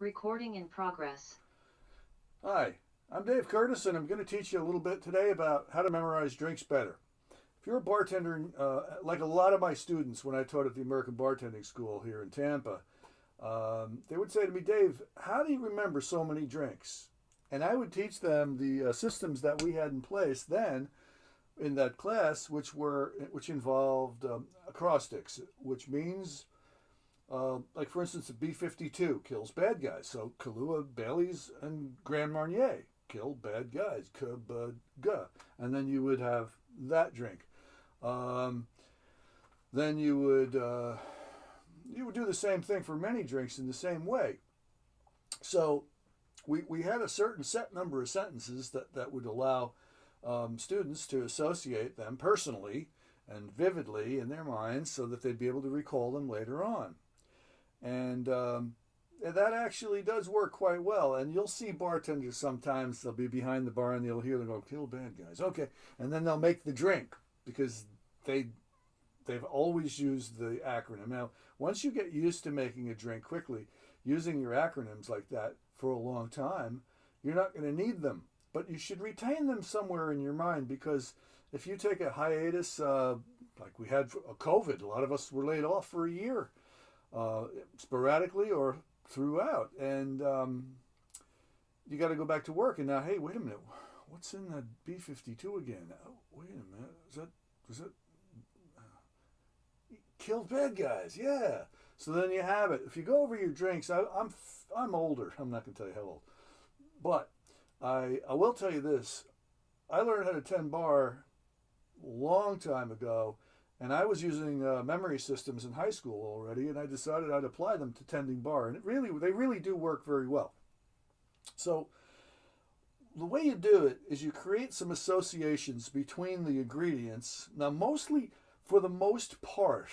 Recording in progress. Hi, I'm Dave Curtis, and I'm going to teach you a little bit today about how to memorize drinks better. If you're a bartender, uh, like a lot of my students when I taught at the American Bartending School here in Tampa, um, they would say to me, Dave, how do you remember so many drinks? And I would teach them the uh, systems that we had in place then in that class, which were which involved um, acrostics, which means uh, like for instance, the B-52 kills bad guys. So Kahlua, Bailey's, and Grand Marnier kill bad guys. Kabuga. And then you would have that drink. Um, then you would uh, you would do the same thing for many drinks in the same way. So we, we had a certain set number of sentences that, that would allow um, students to associate them personally and vividly in their minds so that they'd be able to recall them later on. And um, that actually does work quite well. And you'll see bartenders sometimes, they'll be behind the bar and they'll hear them go, kill bad guys. Okay. And then they'll make the drink because they they've always used the acronym. Now, once you get used to making a drink quickly, using your acronyms like that for a long time, you're not going to need them. But you should retain them somewhere in your mind because if you take a hiatus, uh, like we had a COVID, a lot of us were laid off for a year uh, sporadically or throughout. And um, you got to go back to work. And now, hey, wait a minute. What's in that B 52 again? Oh, wait a minute. Is that, was that uh, killed bad guys? Yeah. So then you have it. If you go over your drinks, I, I'm, I'm older. I'm not going to tell you how old. But I, I will tell you this. I learned how to 10 bar long time ago and I was using uh, memory systems in high school already, and I decided I'd apply them to tending bar, and it really they really do work very well. So the way you do it is you create some associations between the ingredients. Now, mostly for the most part,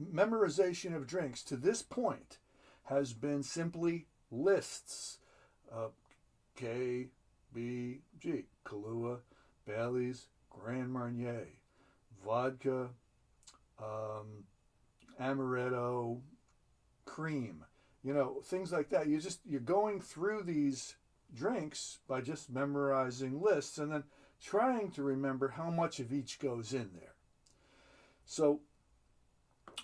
memorization of drinks to this point has been simply lists. Uh, K, B, G, Kahlua, Bailey's, Grand Marnier, vodka, um, amaretto, cream, you know, things like that. You just you're going through these drinks by just memorizing lists and then trying to remember how much of each goes in there. So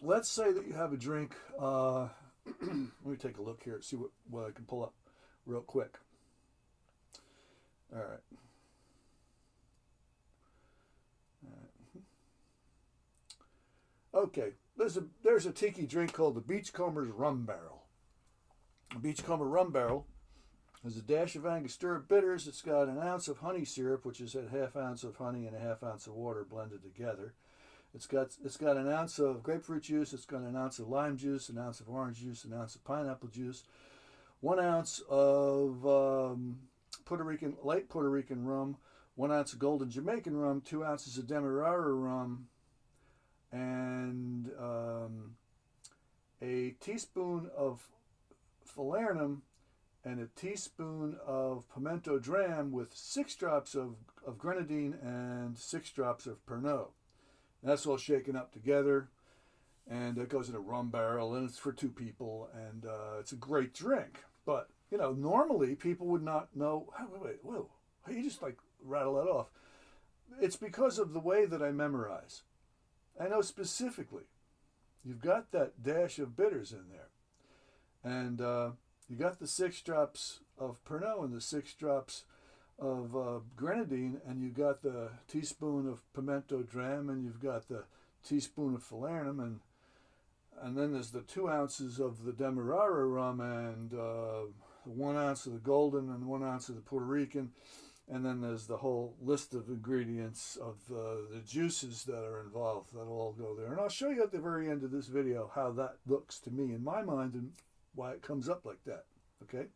let's say that you have a drink. Uh, let me take a look here, see what, what I can pull up real quick. All right. Okay, there's a there's a tiki drink called the Beachcomber's Rum Barrel. The Beachcomber Rum Barrel has a dash of Angostura bitters. It's got an ounce of honey syrup, which is a half ounce of honey and a half ounce of water blended together. It's got it's got an ounce of grapefruit juice. It's got an ounce of lime juice, an ounce of orange juice, an ounce of pineapple juice, one ounce of um, Puerto Rican light Puerto Rican rum, one ounce of golden Jamaican rum, two ounces of Demerara rum, and um, a teaspoon of falernum and a teaspoon of pimento dram with six drops of, of grenadine and six drops of Pernod. That's all shaken up together and it goes in a rum barrel and it's for two people and uh, it's a great drink. But, you know, normally people would not know, wait, wait, whoa, you just like rattle that off. It's because of the way that I memorize. I know specifically you've got that dash of bitters in there. And uh, you got the six drops of Pernod and the six drops of uh, grenadine, and you got the teaspoon of pimento dram, and you've got the teaspoon of falernum, and and then there's the two ounces of the demerara rum, and uh, one ounce of the golden, and one ounce of the Puerto Rican, and then there's the whole list of ingredients of uh, the juices that are involved that all go there. And I'll show you at the very end of this video how that looks to me in my mind and why it comes up like that. Okay?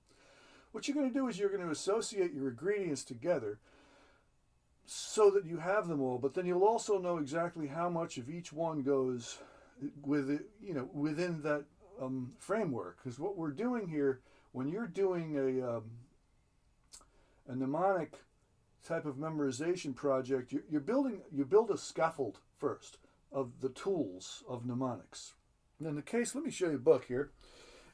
What you're going to do is you're going to associate your ingredients together so that you have them all, but then you'll also know exactly how much of each one goes with it, you know, within that um, framework. Because what we're doing here, when you're doing a um, a mnemonic type of memorization project, you're, you're building, you build a scaffold first of the tools of mnemonics. And in the case, let me show you a book here.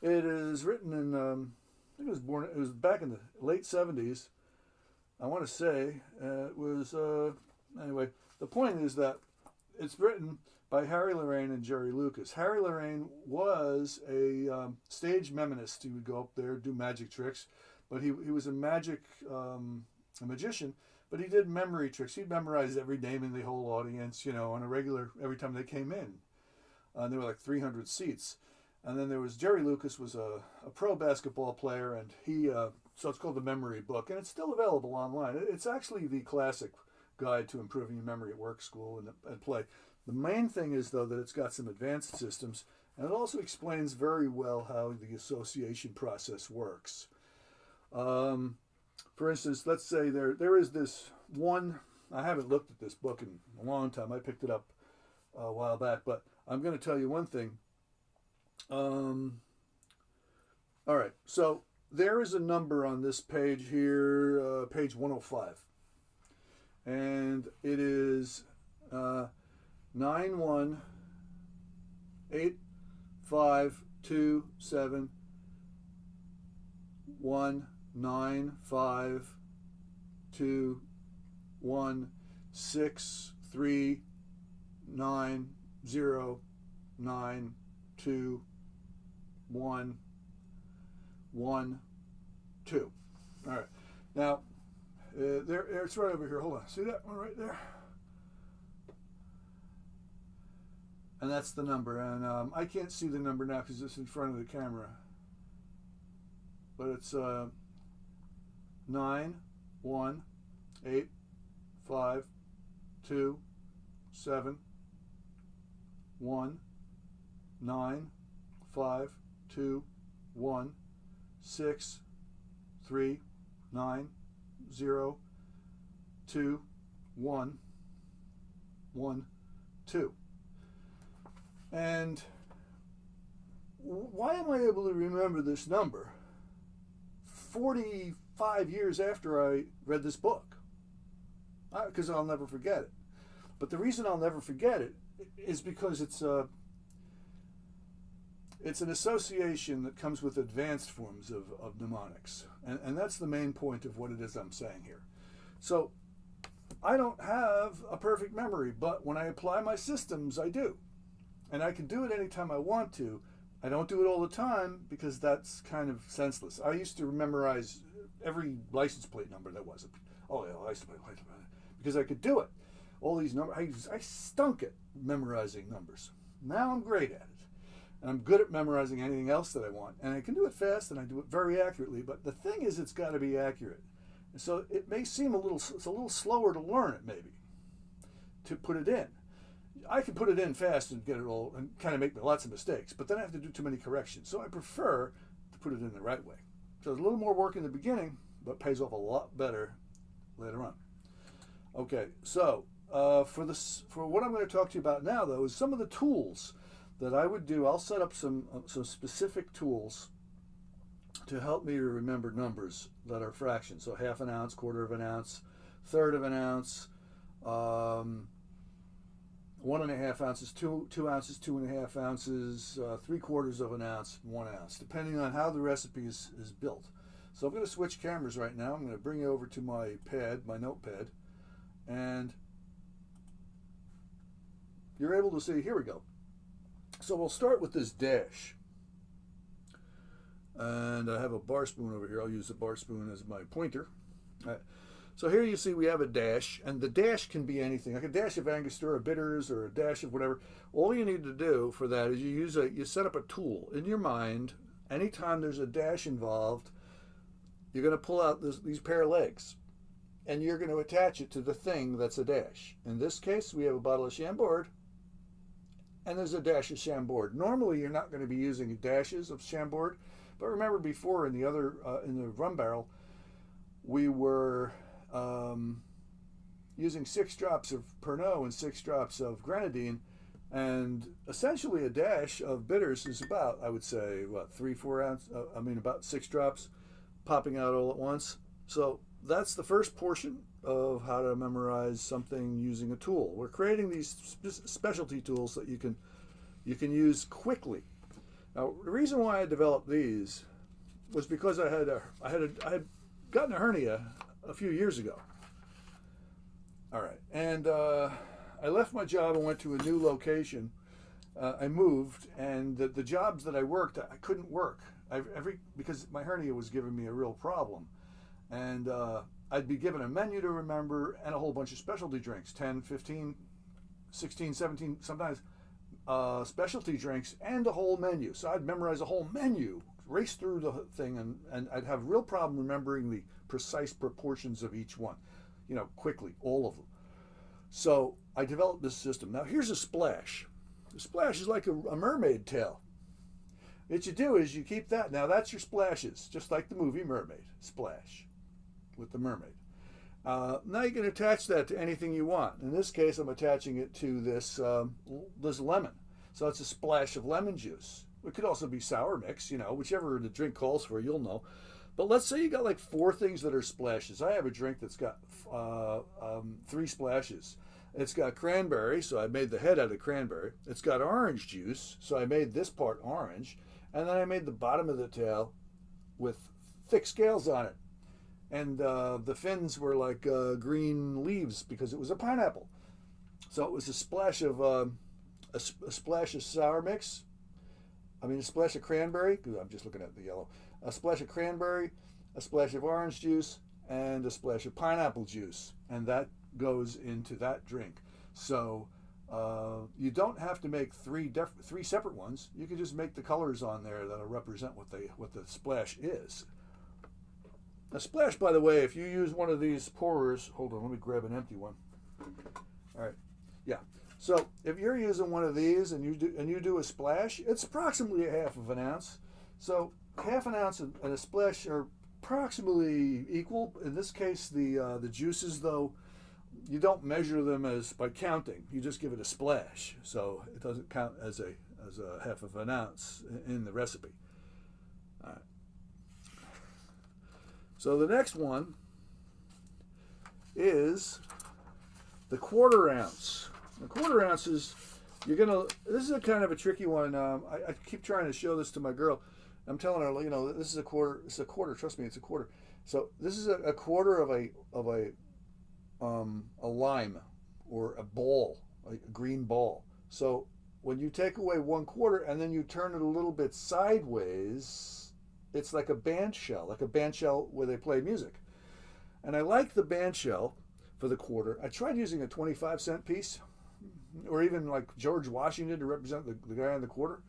It is written in um, think it was born. It was back in the late '70s. I want to say uh, it was. Uh, anyway, the point is that it's written by Harry Lorayne and Jerry Lucas. Harry Lorayne was a um, stage memonist. He would go up there do magic tricks, but he, he was a magic um, a magician. But he did memory tricks. He'd memorize every name in the whole audience, you know, on a regular every time they came in. Uh, and there were like 300 seats. And then there was Jerry Lucas was a, a pro basketball player, and he uh, so it's called the Memory Book, and it's still available online. It's actually the classic guide to improving your memory at work, school, and, and play. The main thing is, though, that it's got some advanced systems, and it also explains very well how the association process works. Um, for instance, let's say there there is this one. I haven't looked at this book in a long time. I picked it up a while back, but I'm going to tell you one thing. Um, all right, so there is a number on this page here, uh, page 105, and it is uh, nine one eight five two seven one nine five two one six three nine zero nine two one one two. All right. Now, uh, there it's right over here. Hold on. See that one right there? and that's the number. And um, I can't see the number now because it's in front of the camera. But it's uh, nine one eight five two seven one nine five two one six three nine zero two one one two. And why am I able to remember this number 45 years after I read this book? Because I'll never forget it. But the reason I'll never forget it is because it's a it's an association that comes with advanced forms of, of mnemonics. And, and that's the main point of what it is I'm saying here. So I don't have a perfect memory, but when I apply my systems, I do and I can do it anytime I want to. I don't do it all the time because that's kind of senseless. I used to memorize every license plate number that was. Oh yeah, license plate, license plate, because I could do it. All these numbers, I, I stunk at memorizing numbers. Now I'm great at it. And I'm good at memorizing anything else that I want. And I can do it fast and I do it very accurately. But the thing is, it's got to be accurate. so it may seem a little, it's a little slower to learn it maybe, to put it in. I can put it in fast and get it all and kind of make lots of mistakes, but then I have to do too many corrections. So I prefer to put it in the right way. So it's a little more work in the beginning, but pays off a lot better later on. Okay, so uh, for this, for what I'm going to talk to you about now, though, is some of the tools that I would do. I'll set up some uh, some specific tools to help me remember numbers that are fractions. So half an ounce, quarter of an ounce, third of an ounce. Um, one and a half ounces, two two ounces, two and a half ounces, uh, three quarters of an ounce, one ounce, depending on how the recipe is, is built. So I'm going to switch cameras right now. I'm going to bring you over to my pad, my notepad, and you're able to see, here we go. So we'll start with this dash. And I have a bar spoon over here. I'll use the bar spoon as my pointer. So here you see we have a dash, and the dash can be anything, like a dash of Angostura bitters or a dash of whatever. All you need to do for that is you use a, you set up a tool in your mind. Anytime there's a dash involved, you're going to pull out this, these pair of legs, and you're going to attach it to the thing that's a dash. In this case, we have a bottle of Chambord, and there's a dash of Chambord. Normally, you're not going to be using dashes of Chambord, but remember before in the other uh, in the rum barrel, we were um, using six drops of Pernod and six drops of grenadine, and essentially a dash of bitters is about, I would say, what three, four ounce. Uh, I mean, about six drops, popping out all at once. So that's the first portion of how to memorize something using a tool. We're creating these spe specialty tools that you can you can use quickly. Now, the reason why I developed these was because I had a I had a I had gotten a hernia a few years ago. All right, and uh, I left my job and went to a new location. Uh, I moved, and the, the jobs that I worked, I couldn't work. I, every because my hernia was giving me a real problem, and uh, I'd be given a menu to remember and a whole bunch of specialty drinks 10, 15, 16, 17, sometimes uh, specialty drinks, and a whole menu. So I'd memorize a whole menu, race through the thing, and, and I'd have real problem remembering the precise proportions of each one, you know, quickly, all of them. So I developed this system. Now here's a splash. The splash is like a, a mermaid tail. What you do is you keep that. Now that's your splashes, just like the movie Mermaid. Splash with the mermaid. Uh, now you can attach that to anything you want. In this case, I'm attaching it to this um, this lemon. So it's a splash of lemon juice. It could also be sour mix, you know, whichever the drink calls for, you'll know. But let's say you got like four things that are splashes. I have a drink that's got uh, um, three splashes. It's got cranberry, so I made the head out of cranberry. It's got orange juice, so I made this part orange. And then I made the bottom of the tail with thick scales on it. And uh, the fins were like uh, green leaves because it was a pineapple. So it was a splash of uh, a, a, splash of sour mix. I mean, a splash of cranberry. Because I'm just looking at the yellow a splash of cranberry, a splash of orange juice, and a splash of pineapple juice. And that goes into that drink. So uh, you don't have to make three three separate ones. You can just make the colors on there that'll represent what they what the splash is. A splash, by the way, if you use one of these pourers, hold on, let me grab an empty one. All right, yeah. So if you're using one of these and you do and you do a splash, it's approximately a half of an ounce. So half an ounce and a splash are approximately equal. In this case, the uh, the juices, though, you don't measure them as by counting. You just give it a splash, so it doesn't count as a as a half of an ounce in the recipe. So the next one is the quarter ounce. The quarter ounces, you're gonna. This is a kind of a tricky one. Um, I, I keep trying to show this to my girl I'm telling her, you know, this is a quarter. It's a quarter. Trust me, it's a quarter. So this is a, a quarter of a of a um, a lime or a ball, a green ball. So when you take away one quarter and then you turn it a little bit sideways, it's like a band shell, like a band shell where they play music. And I like the band shell for the quarter. I tried using a 25 cent piece or even like George Washington to represent the, the guy on the quarter,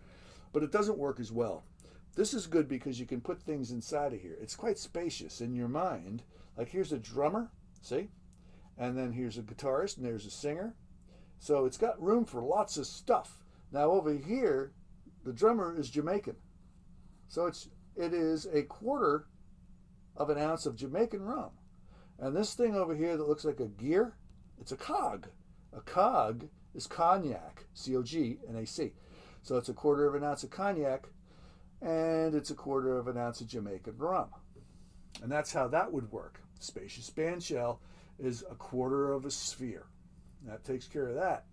but it doesn't work as well. This is good because you can put things inside of here. It's quite spacious in your mind. Like here's a drummer, see? And then here's a guitarist and there's a singer. So it's got room for lots of stuff. Now over here, the drummer is Jamaican. So it's it is a quarter of an ounce of Jamaican rum. And this thing over here that looks like a gear, it's a cog. A cog is cognac, C O G N A C. So it's a quarter of an ounce of cognac and it's a quarter of an ounce of Jamaican rum. And that's how that would work. Spacious band shell is a quarter of a sphere. That takes care of that.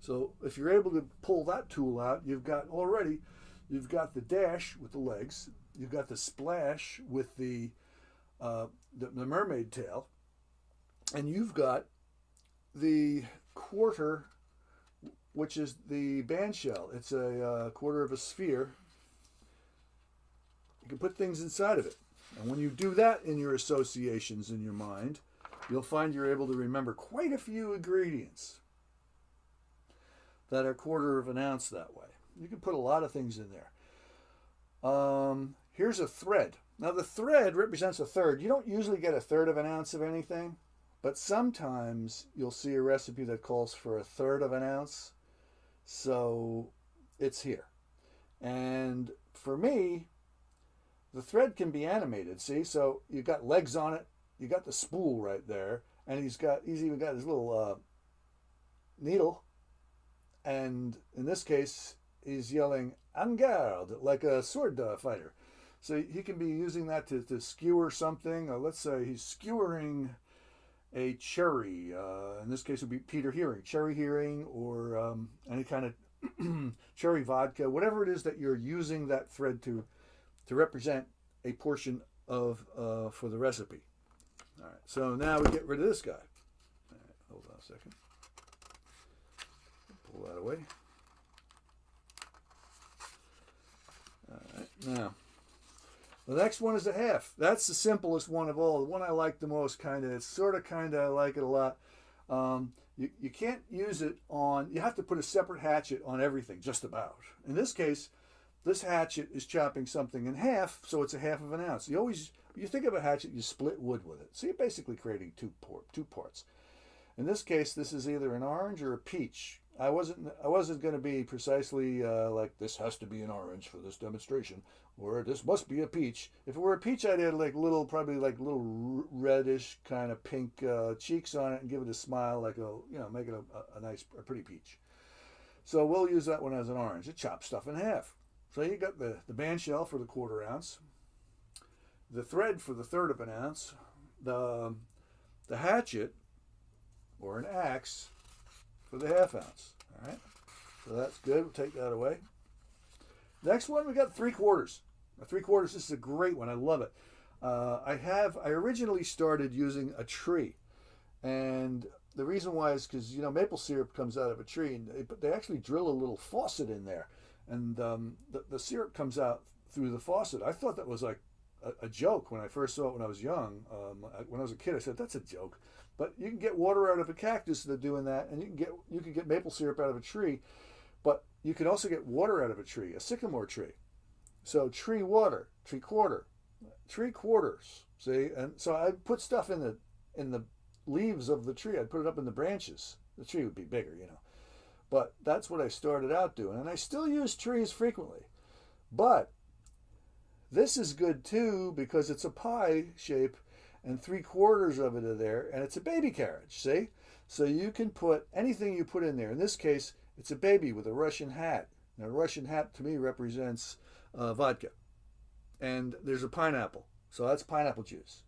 So if you're able to pull that tool out, you've got already, you've got the dash with the legs, you've got the splash with the, uh, the, the mermaid tail, and you've got the quarter, which is the band shell. It's a uh, quarter of a sphere you can put things inside of it. And when you do that in your associations in your mind, you'll find you're able to remember quite a few ingredients that are quarter of an ounce that way. You can put a lot of things in there. Um, here's a thread. Now the thread represents a third. You don't usually get a third of an ounce of anything, but sometimes you'll see a recipe that calls for a third of an ounce. So it's here. And for me, the thread can be animated. See, so you've got legs on it. You got the spool right there, and he's got he's even got his little uh, needle. And in this case, he's yelling "En garde" like a sword uh, fighter. So he can be using that to, to skewer something. Uh, let's say he's skewering a cherry. Uh, in this case, it would be Peter Heering, cherry Heering, or um, any kind of cherry vodka, whatever it is that you're using that thread to to represent a portion of uh, for the recipe. All right, so now we get rid of this guy. Hold on a second. Pull that away. All right, now the next one is a half. That's the simplest one of all. The one I like the most, kind of. It's sort of, kind of, I like it a lot. Um, you, you can't use it on, you have to put a separate hatchet on everything, just about. In this case, this hatchet is chopping something in half, so it's a half of an ounce. You always, you think of a hatchet, you split wood with it. So you're basically creating two, por two parts. In this case, this is either an orange or a peach. I wasn't I wasn't going to be precisely uh, like this has to be an orange for this demonstration or this must be a peach. If it were a peach, I'd add like little probably like little reddish kind of pink uh, cheeks on it and give it a smile like a you know make it a, a nice a pretty peach. So we'll use that one as an orange. It chops stuff in half. So you got the the band shell for the quarter ounce, the thread for the third of an ounce, the the hatchet or an axe for the half ounce. All right, so that's good. We'll take that away. Next one, we got three quarters. A three quarters, this is a great one. I love it. Uh, I have, I originally started using a tree. And the reason why is because, you know, maple syrup comes out of a tree. And they, they actually drill a little faucet in there. And um, the, the syrup comes out through the faucet. I thought that was like a, a joke when I first saw it when I was young. Um, I, when I was a kid, I said, that's a joke. But you can get water out of a cactus that doing that, and you can get you can get maple syrup out of a tree, but you can also get water out of a tree, a sycamore tree. So tree water, tree quarter, tree quarters. See, and so I put stuff in the in the leaves of the tree. I'd put it up in the branches. The tree would be bigger, you know. But that's what I started out doing, and I still use trees frequently. But this is good too because it's a pie shape and three quarters of it are there, and it's a baby carriage, see? So you can put anything you put in there. In this case, it's a baby with a Russian hat. Now, a Russian hat to me represents uh, vodka. And there's a pineapple. So that's pineapple juice.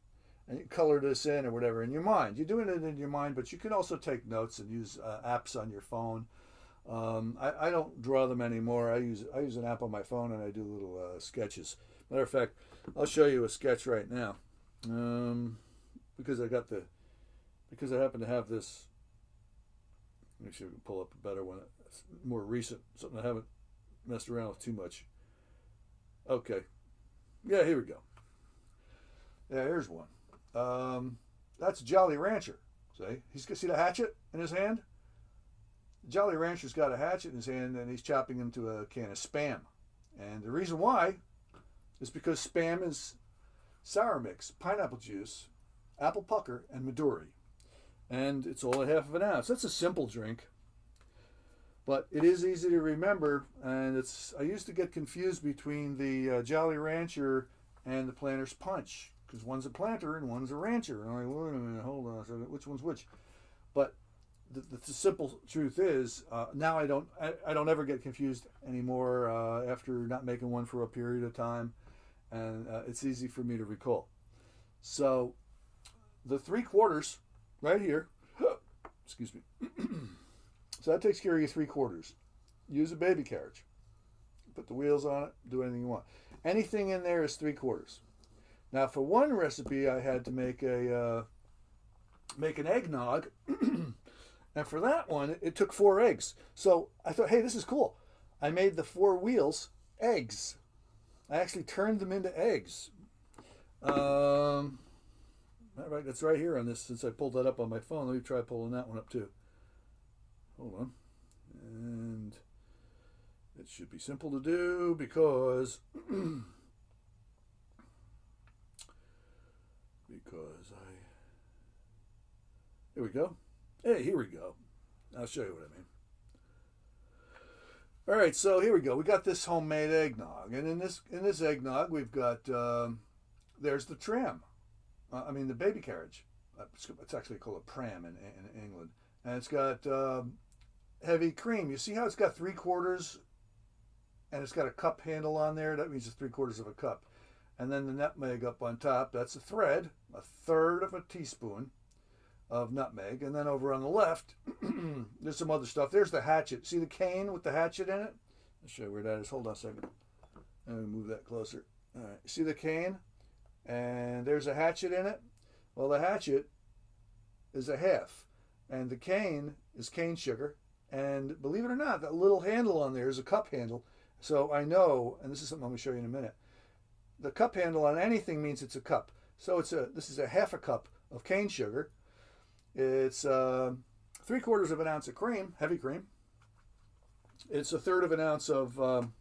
And you color this in or whatever in your mind. You're doing it in your mind, but you can also take notes and use uh, apps on your phone. Um, I, I, don't draw them anymore. I use I use an app on my phone and I do little uh, sketches. Matter of fact, I'll show you a sketch right now um, because I got the because I happen to have this. See if we can pull up a better one, more recent, something I haven't messed around with too much. Okay, yeah, here we go. Yeah, here's one. Um, that's Jolly Rancher. See, he's see the hatchet in his hand. Jolly Rancher's got a hatchet in his hand and he's chopping into a can of spam. And the reason why is because spam is sour mix, pineapple juice, apple pucker, and Midori. And it's all a half of an ounce. That's a simple drink, but it is easy to remember. And it's I used to get confused between the uh, Jolly Rancher and the Planter's Punch because one's a planter and one's a rancher. And I'm like, wait a minute, hold on a second, which one's which? But the, the simple truth is, uh, now I don't I, I, don't ever get confused anymore uh, after not making one for a period of time and uh, it's easy for me to recall. So the three quarters right here, excuse me. so that takes care of your three quarters. Use a baby carriage. Put the wheels on it, do anything you want. Anything in there is three quarters. Now for one recipe, I had to make a uh, make an eggnog, and for that one, it took four eggs. So I thought, hey, this is cool. I made the four wheels eggs. I actually turned them into eggs. Um, all right, that's right here on this. Since I pulled that up on my phone, let me try pulling that one up too. Hold on, and it should be simple to do because because I here we go. Hey, here we go. I'll show you what I mean. All right, so here we go. We got this homemade eggnog, and in this in this eggnog, we've got um, there's the tram. Uh, I mean the baby carriage. Uh, it's actually called a pram in, in England, and it's got um, heavy cream. You see how it's got three quarters, and it's got a cup handle on there. That means it's three quarters of a cup, and then the nutmeg up on top. That's a thread, a third of a teaspoon of nutmeg. And then over on the left, there's some other stuff. There's the hatchet. See the cane with the hatchet in it? I'll show you where that is. Hold on a second. Let me move that closer. All right, see the cane? And there's a hatchet in it. Well, the hatchet is a half, and the cane is cane sugar. And believe it or not, that little handle on there is a cup handle. So I know, and this is something I'm going to show you in a minute. The cup handle on anything means it's a cup. So it's a this is a half a cup of cane sugar. It's uh, three quarters of an ounce of cream, heavy cream. It's a third of an ounce of um,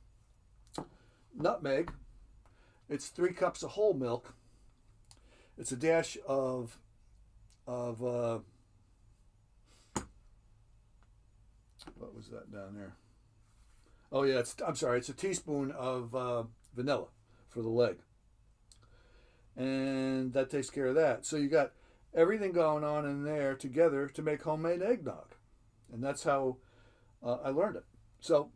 nutmeg. It's three cups of whole milk. It's a dash of of uh, what was that down there? Oh yeah, it's I'm sorry. It's a teaspoon of uh, vanilla for the leg, and that takes care of that. So you got everything going on in there together to make homemade eggnog, and that's how uh, I learned it. So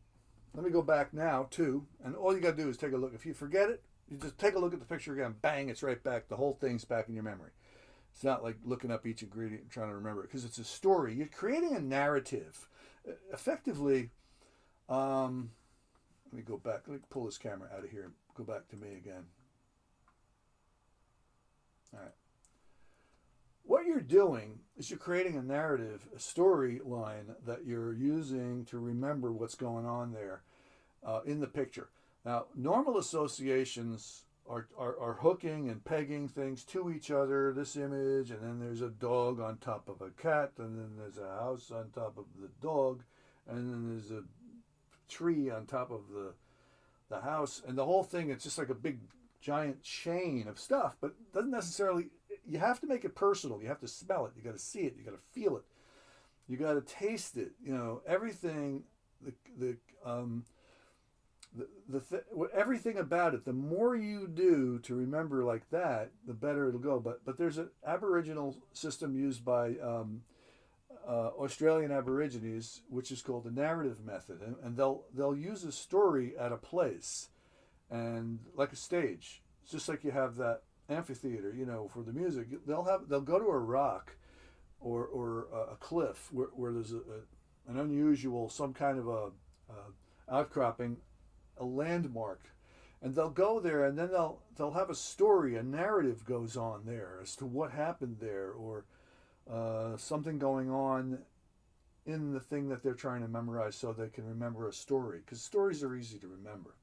let me go back now too, and all you got to do is take a look. If you forget it, you just take a look at the picture again. Bang, it's right back. The whole thing's back in your memory. It's not like looking up each ingredient and trying to remember it because it's a story. You're creating a narrative. Effectively, um, let me go back. Let me pull this camera out of here and go back to me again. All right. What you're doing is you're creating a narrative, a storyline that you're using to remember what's going on there uh, in the picture. Now, normal associations are, are, are hooking and pegging things to each other, this image, and then there's a dog on top of a cat, and then there's a house on top of the dog, and then there's a tree on top of the, the house, and the whole thing, it's just like a big giant chain of stuff, but doesn't necessarily you have to make it personal. You have to smell it. You got to see it. You got to feel it. You got to taste it. You know everything. The the um, the, the th- everything about it. The more you do to remember like that, the better it'll go. But but there's an Aboriginal system used by um, uh, Australian Aborigines, which is called the narrative method, and, and they'll they'll use a story at a place, and like a stage. It's just like you have that amphitheater, you know, for the music, they'll have they'll go to a rock or or a, cliff where, where there's a, a, an unusual some kind of a, a outcropping, a landmark, and they'll go there and then they'll they'll have a story, a narrative goes on there as to what happened there or uh, something going on in the thing that they're trying to memorize so they can remember a story because stories are easy to remember.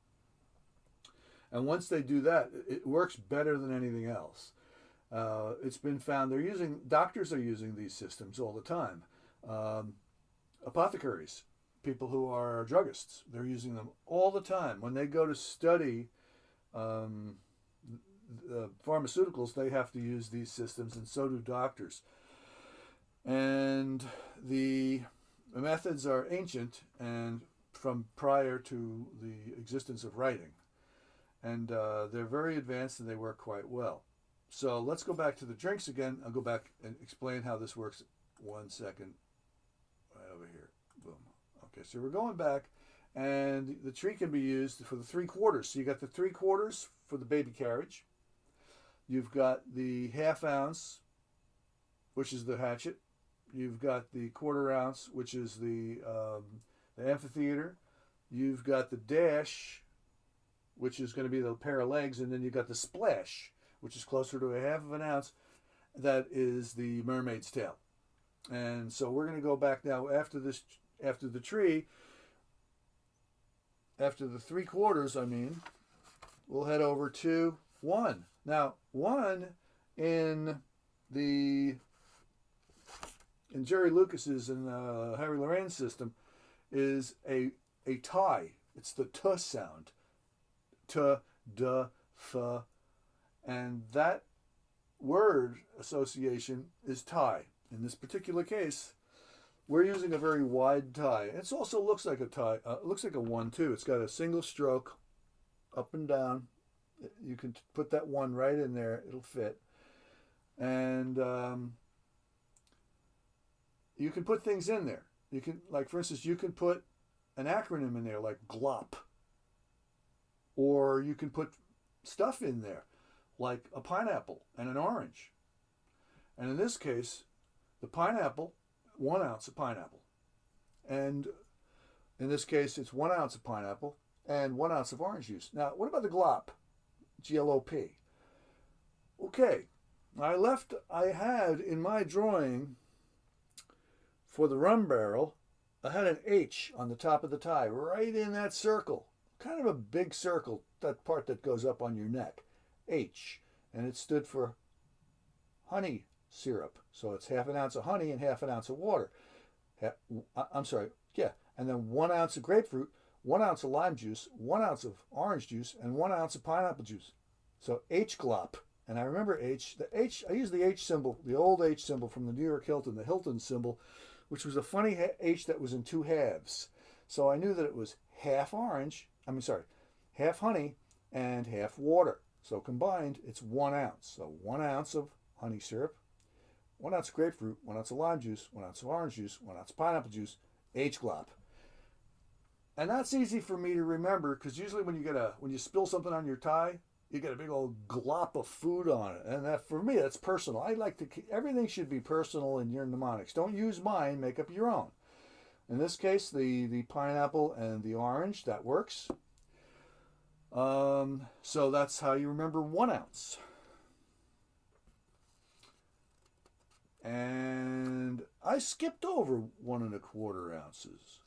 And once they do that, it works better than anything else. Uh, it's been found they're using doctors are using these systems all the time. Um, apothecaries, people who are druggists, they're using them all the time. When they go to study um, the pharmaceuticals, they have to use these systems, and so do doctors. And the methods are ancient and from prior to the existence of writing and uh, they're very advanced and they work quite well. So let's go back to the drinks again. I'll go back and explain how this works. One second, right over here. Boom. Okay, so we're going back, and the tree can be used for the three quarters. So you got the three quarters for the baby carriage. You've got the half ounce, which is the hatchet. You've got the quarter ounce, which is the um, the amphitheater. You've got the dash, which is going to be the pair of legs, and then you've got the splash, which is closer to a half of an ounce. That is the mermaid's tail. And so we're going to go back now after this, after the tree, after the three quarters, I mean, we'll head over to one. Now, one in the in Jerry Lucas's and uh, Harry Lorayne's system is a a tie. It's the t sound t, d, f, and that word association is tie. In this particular case, we're using a very wide tie. It also looks like a tie. Uh, looks like a one too. It's got a single stroke, up and down. You can put that one right in there. It'll fit. And um, you can put things in there. You can, like for instance, you can put an acronym in there like GLOP or you can put stuff in there, like a pineapple and an orange. And in this case, the pineapple, one ounce of pineapple. And in this case, it's one ounce of pineapple and one ounce of orange juice. Now, what about the glop? G-L-O-P. Okay, I left, I had in my drawing for the rum barrel, I had an H on the top of the tie, right in that circle. Kind of a big circle, that part that goes up on your neck. H. And it stood for honey syrup. So it's half an ounce of honey and half an ounce of water. Uh, I'm sorry, yeah. And then one ounce of grapefruit, one ounce of lime juice, one ounce of orange juice, and one ounce of pineapple juice. So H glop. And I remember H, the H, I use the H symbol, the old H symbol from the New York Hilton, the Hilton symbol, which was a funny H that was in two halves. So I knew that it was half orange, I mean, sorry, half honey and half water. So combined, it's one ounce. So one ounce of honey syrup, one ounce of grapefruit, one ounce of lime juice, one ounce of orange juice, one ounce of pineapple juice, H glop. And that's easy for me to remember because usually when you get a when you spill something on your tie, you get a big old glop of food on it. And that for me, that's personal. I like to everything should be personal in your mnemonics. Don't use mine. Make up your own. In this case, the the pineapple and the orange that works. Um, so that's how you remember one ounce. And I skipped over one and a quarter ounces.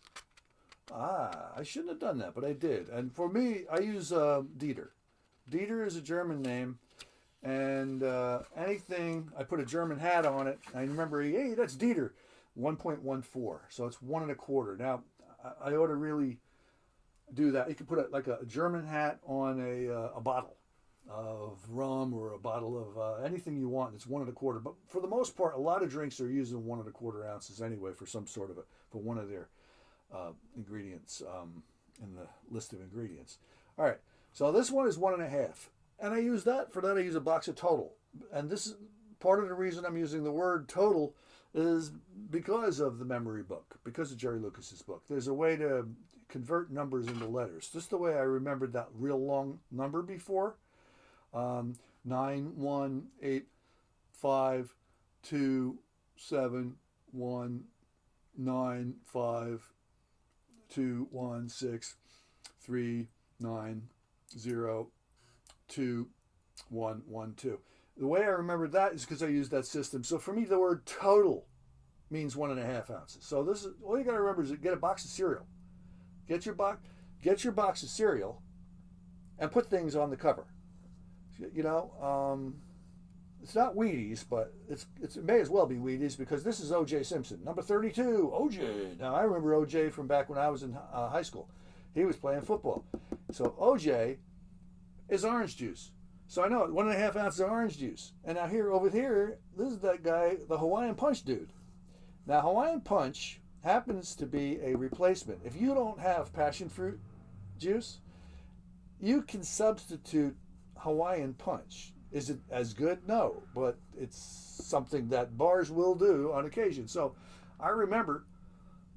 Ah, I shouldn't have done that, but I did. And for me, I use uh, Dieter. Dieter is a German name. And uh, anything, I put a German hat on it. I remember, hey, that's Dieter, 1.14. So it's one and a quarter. Now, I, ought to really do that. You could put a, like a German hat on a, uh, a bottle of rum or a bottle of uh, anything you want. It's one and a quarter. But for the most part, a lot of drinks are using one and a quarter ounces anyway for some sort of a for one of their uh, ingredients um, in the list of ingredients. All right, so this one is one and a half, and I use that for that. I use a box of total, and this is part of the reason I'm using the word total is because of the memory book, because of Jerry Lucas's book. There's a way to convert numbers into letters, just the way I remembered that real long number before. Um, nine one eight five two seven one nine five two one six three nine zero two one one two. The way I remember that is because I used that system. So for me, the word total means one and a half ounces. So this is all you got to remember is get a box of cereal. Get your box, get your box of cereal, and put things on the cover. You know, um, it's not Wheaties, but it's, it's, it may as well be Wheaties because this is O.J. Simpson, number 32. O.J. Now I remember O.J. from back when I was in uh, high school. He was playing football. So O.J. is orange juice. So I know one and a half ounces of orange juice. And now here, over here, this is that guy, the Hawaiian Punch dude. Now Hawaiian Punch happens to be a replacement. If you don't have passion fruit juice, you can substitute Hawaiian Punch. Is it as good? No, but it's something that bars will do on occasion. So I remember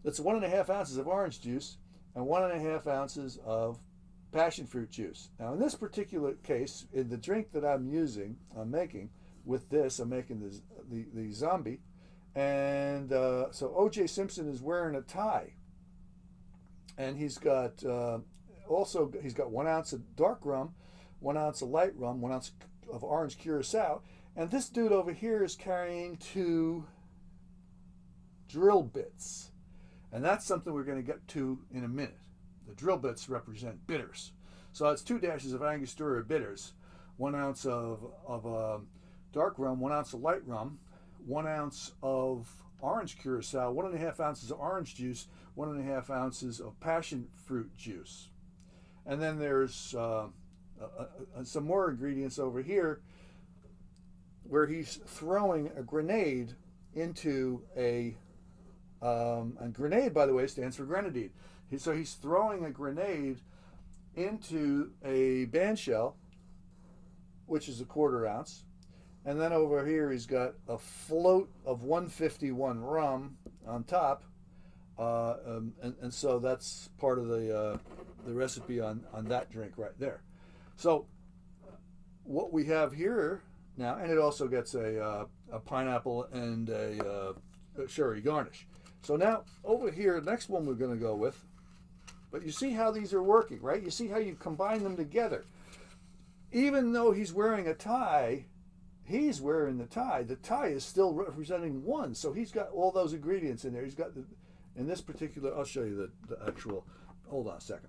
it's one and a half ounces of orange juice and one and a half ounces of passion fruit juice. Now, in this particular case, in the drink that I'm using, I'm making with this, I'm making the, the, the zombie. And uh, so OJ Simpson is wearing a tie. And he's got uh, also, he's got one ounce of dark rum, one ounce of light rum, one ounce of orange curacao. And this dude over here is carrying two drill bits. And that's something we're going to get to in a minute. The drill bits represent bitters. So it's two dashes of Angostura bitters, one ounce of, of uh, dark rum, one ounce of light rum, one ounce of orange curacao, one and a half ounces of orange juice, one and a half ounces of passion fruit juice. And then there's uh, uh, some more ingredients over here where he's throwing a grenade into a um, grenade by the way stands for grenadine he, so he's throwing a grenade into a band shell which is a quarter ounce. And then over here he's got a float of 151 rum on top. Uh, um, and, and so that's part of the uh, the recipe on on that drink right there. So what we have here now, and it also gets a, uh, a pineapple and a, uh, sherry garnish. So now over here, next one we're going to go with, but you see how these are working, right? You see how you combine them together. even though he's wearing a tie, he's wearing the tie. The tie is still representing one, so he's got all those ingredients in there. He's got the, in this particular. I'll show you the, the actual. Hold on a second.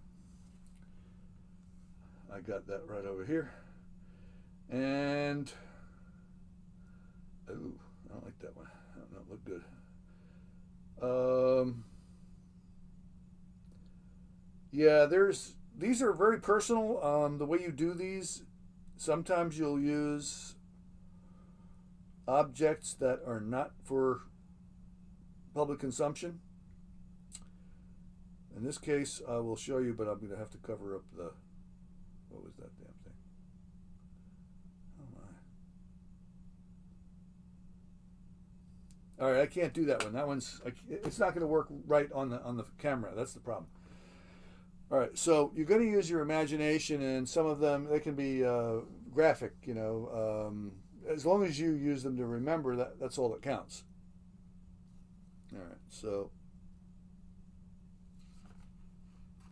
I got that right over here, and ooh, I don't like that one. That don't look good. Um, yeah, there's these are very personal. Um, the way you do these, sometimes you'll use objects that are not for public consumption. In this case, I will show you, but I'm going to have to cover up the. What was that damn thing? Oh my! All right, I can't do that one. That one's. It's not going to work right on the on the camera. That's the problem. All right, so you're going to use your imagination, and some of them they can be uh, graphic. You know, um, as long as you use them to remember that, that's all that counts. All right, so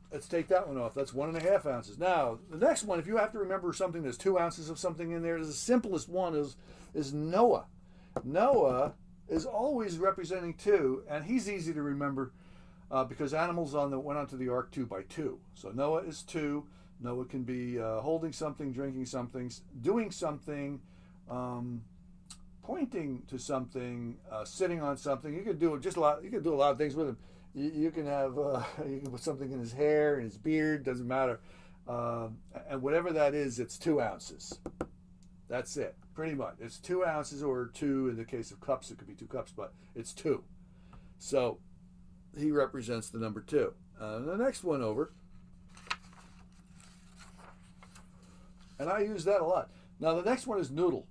let's take that one off. That's one and a half ounces. Now, the next one, if you have to remember something, there's two ounces of something in there. The simplest one is is Noah. Noah is always representing two, and he's easy to remember uh, because animals on the went onto the ark two by two. So Noah is two. Noah can be uh, holding something, drinking something, doing something, um, pointing to something, uh, sitting on something. You can do just a lot. You can do a lot of things with him. You, you can have uh, you can put something in his hair, in his beard. Doesn't matter. Um, and whatever that is, it's two ounces. That's it, pretty much. It's two ounces or two in the case of cups. It could be two cups, but it's two. So he represents the number two. Uh, the next one over, and I use that a lot. Now the next one is noodle.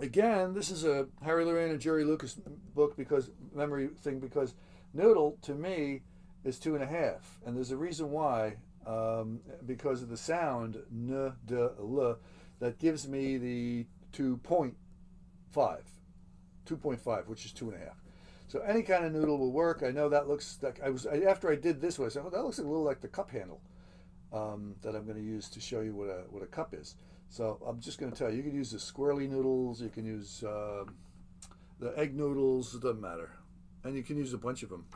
Again, this is a Harry Lorayne and Jerry Lucas book because memory thing because noodle to me is two and a half, and there's a reason why. Um, because of the sound n d l that gives me the 2.5 2.5 which is two and a half so any kind of noodle will work. I know that looks like I was after I did this one. I said, "Oh, that looks a little like the cup handle um, that I'm going to use to show you what a what a cup is." So I'm just going to tell you, you can use the squirrely noodles. You can use uh, the egg noodles. It doesn't matter, and you can use a bunch of them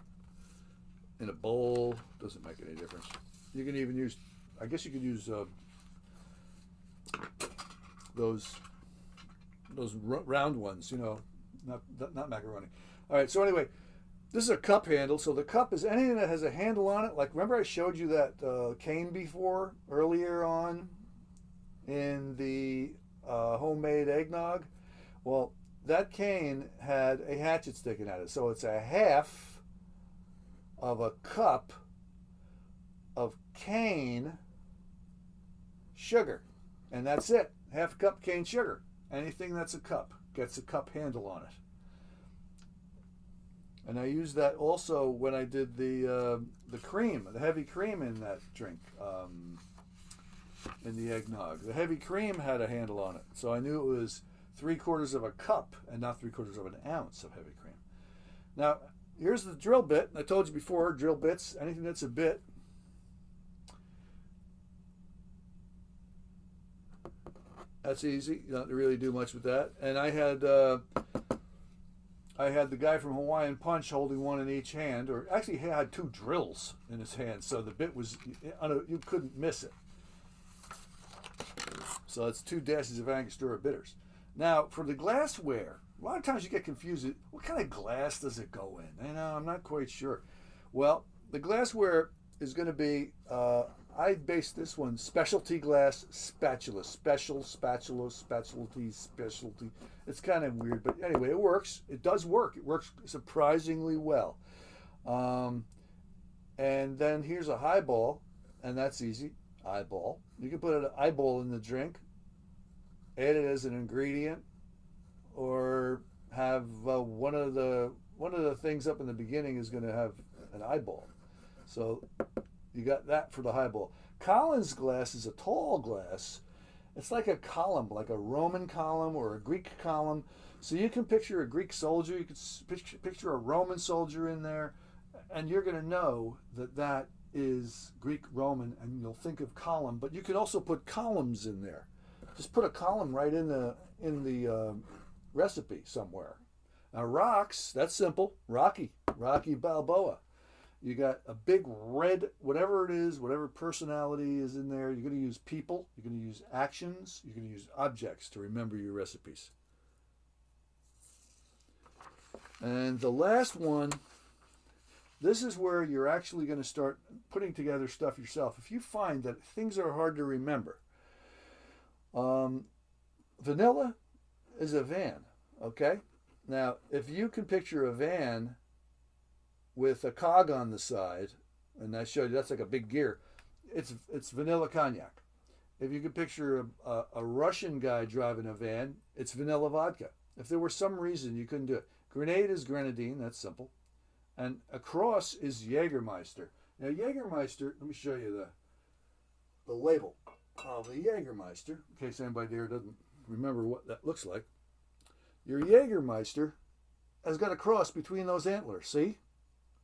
in a bowl. Doesn't make any difference. You can even use. I guess you could use uh, those those round ones. You know, not not macaroni. All right, so anyway, this is a cup handle. So the cup is anything that has a handle on it. Like remember I showed you that uh, cane before earlier on in the uh, homemade eggnog. Well, that cane had a hatchet sticking out of it. So it's a half of a cup of cane sugar. And that's it. Half a cup cane sugar. Anything that's a cup gets a cup handle on it. And I used that also when I did the uh, the cream, the heavy cream in that drink, um, in the eggnog. The heavy cream had a handle on it, so I knew it was three quarters of a cup and not three quarters of an ounce of heavy cream. Now, here's the drill bit. I told you before, drill bits, anything that's a bit. That's easy. You don't really do much with that. And I had uh, I had the guy from Hawaiian Punch holding one in each hand, or actually he had two drills in his hand, so the bit was you couldn't miss it. So it's two dashes of Angostura bitters. Now for the glassware, a lot of times you get confused. What kind of glass does it go in? You know, I'm not quite sure. Well, the glassware is going to be uh, I based this one specialty glass spatula, special spatula, specialty, specialty. It's kind of weird, but anyway, it works. It does work. It works surprisingly well. Um, and then here's a highball, and that's easy. Eyeball. You can put an eyeball in the drink, add it as an ingredient, or have uh, one of the one of the things up in the beginning is going to have an eyeball. So you got that for the highball. Collins glass is a tall glass. It's like a column, like a Roman column or a Greek column. So you can picture a Greek soldier, you can picture, a Roman soldier in there, and you're going to know that that is Greek Roman, and you'll think of column, but you can also put columns in there. Just put a column right in the in the uh, recipe somewhere. Now rocks, that's simple. Rocky, Rocky Balboa. You got a big red, whatever it is, whatever personality is in there. You're going to use people. You're going to use actions. You're going to use objects to remember your recipes. And the last one, this is where you're actually going to start putting together stuff yourself. If you find that things are hard to remember, um, vanilla is a van, okay? Now, if you can picture a van with a cog on the side, and I showed you that's like a big gear, it's it's vanilla cognac. If you could picture a, a, a Russian guy driving a van, it's vanilla vodka. If there were some reason you couldn't do it, Grenade is grenadine, that's simple. And across is Jägermeister. Now Jägermeister, let me show you the the label of the Jägermeister, in case anybody there doesn't remember what that looks like. Your Jägermeister has got a cross between those antlers, see?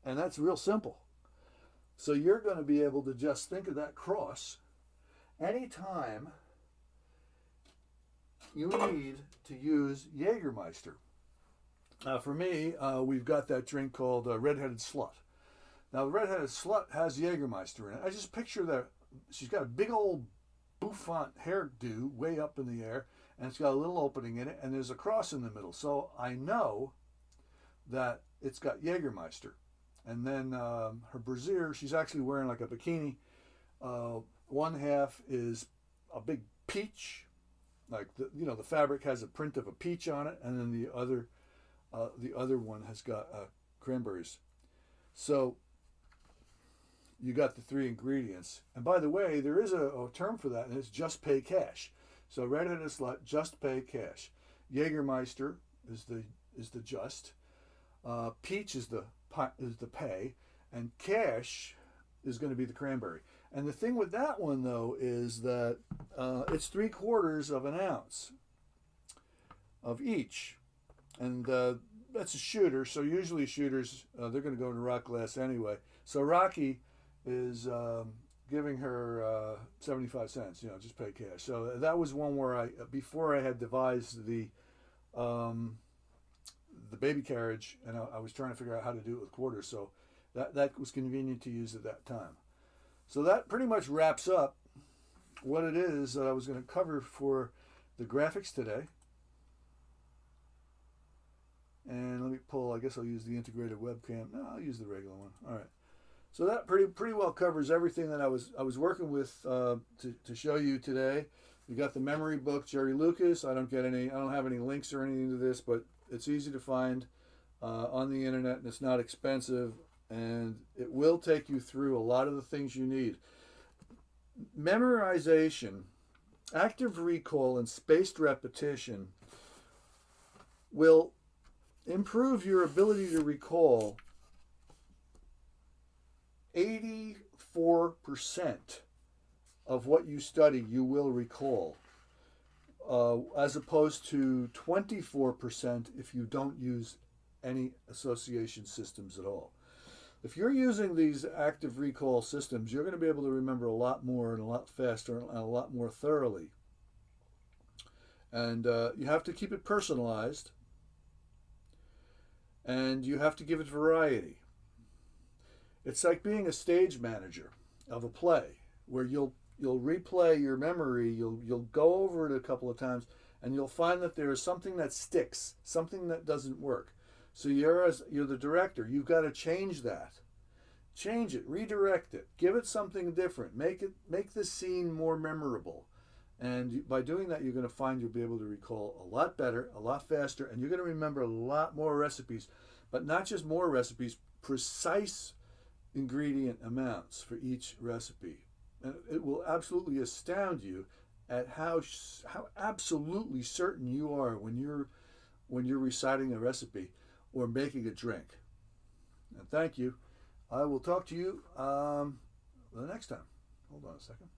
And that's real simple. So you're going to be able to just think of that cross anytime you need to use Jägermeister. Uh, for me, uh, we've got that drink called uh, Redheaded Slut. Now, the Redheaded Slut has Jägermeister in it. I just picture that she's got a big old bouffant hairdo way up in the air, and it's got a little opening in it, and there's a cross in the middle. So I know that it's got Jägermeister. And then um, her brassiere, she's actually wearing like a bikini. Uh, one half is a big peach, like the, you know the fabric has a print of a peach on it, and then the other uh, the other one has got uh, cranberries. So you got the three ingredients. And by the way, there is a, a term for that, and it's just pay cash. So redheaded slut, just pay cash. Jägermeister is the is the just. Uh, peach is the is the pay, and cash is going to be the cranberry. And the thing with that one though is that uh, it's three quarters of an ounce of each and uh, that's a shooter. So usually shooters uh, they're going to go into rock glass anyway. So Rocky is um, giving her uh, seventy five cents. You know, just pay cash. So that was one where I before I had devised the um, the baby carriage, and I, I, was trying to figure out how to do it with quarters. So that that was convenient to use at that time. So that pretty much wraps up what it is that I was going to cover for the graphics today. And let me pull, I guess I'll use the integrated webcam. No, I'll use the regular one. All right. So that pretty pretty well covers everything that I was I was working with uh, to, to show you today. We got the memory book, Jerry Lucas. I don't get any, I don't have any links or anything to this, but it's easy to find uh, on the internet and it's not expensive and it will take you through a lot of the things you need. Memorization, active recall, and spaced repetition will improve your ability to recall 84% of what you study you will recall uh, as opposed to 24% if you don't use any association systems at all. If you're using these active recall systems you're going to be able to remember a lot more and a lot faster and a lot more thoroughly. And uh, you have to keep it personalized. And you have to give it variety. It's like being a stage manager of a play where you'll you'll replay your memory, you'll you'll go over it a couple of times and you'll find that there is something that sticks, something that doesn't work. So you're as you're the director, you've got to change that. Change it, redirect it, give it something different, make it make the scene more memorable. And by doing that, you're going to find you'll be able to recall a lot better, a lot faster, and you're going to remember a lot more recipes, but not just more recipes, precise ingredient amounts for each recipe. It will absolutely astound you at how how absolutely certain you are when you're when you're reciting a recipe or making a drink. And thank you. I will talk to you um, the next time. Hold on a second.